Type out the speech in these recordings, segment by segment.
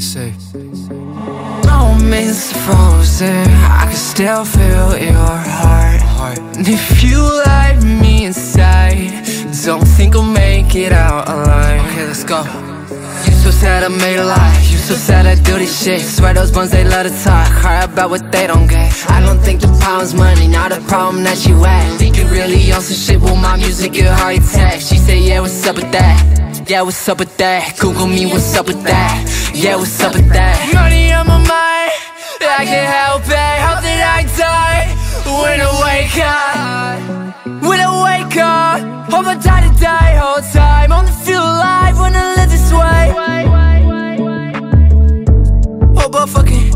Stay safe. Moments frozen, I can still feel your heart. And if you let me inside, don't think I'll make it out alive. Okay, let's go. You so sad I made a lie. You so sad I do this shit. Swear those ones they love to talk. Cry about what they don't get. I don't think the problem's money, not a problem that you at. Think you really on some shit. Well, my music, your heart attack. She say, Yeah, what's up with that? Yeah, what's up with that? Google me, what's up with that? Yeah, what's up with that? Money on my mind, I can't help it. Hope that I die when I wake up. When I wake up, hope I die to die whole time. Only feel alive when I live this way. Hope I fucking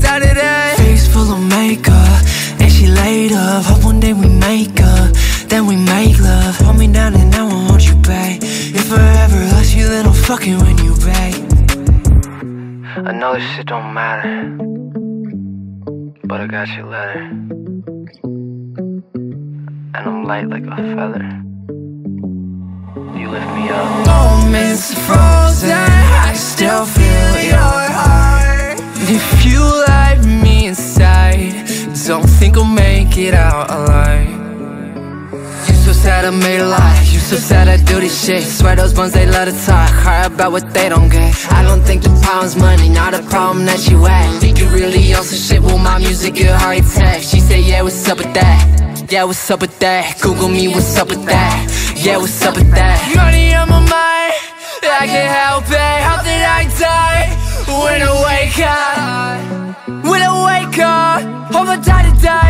die today. Face full of makeup, and she laid up. Hope one day we make up, then we make love. Hold me down and I won't want you back. If forever lost you, then I'm fucking when you back. I know this shit don't matter, but I got your letter, and I'm light like a feather. You lift me up. Moments frozen, I still feel your heart. If you let me inside, don't think I'll make it out alive. You're so sad I made a lie. So sad I do this shit. Swear those ones they love to talk. Hard about what they don't get. I don't think the problem's money, not a problem that you at. Think you really on some shit. Well, my music, your heart attack. She say, Yeah, what's up with that? Yeah, what's up with that? Google me, what's up with that? Yeah, what's up with that? Money on my mind, I can't help it. Hope that I die when I wake up. When I wake up, hope I die to die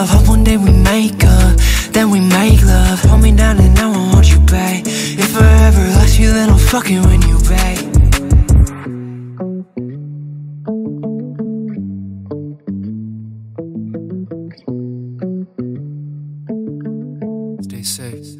up. Hope one day we make up, then we make love. Hold me down and now I won't want you back. If I ever lost you, then I'm fucking when you back. Stay safe.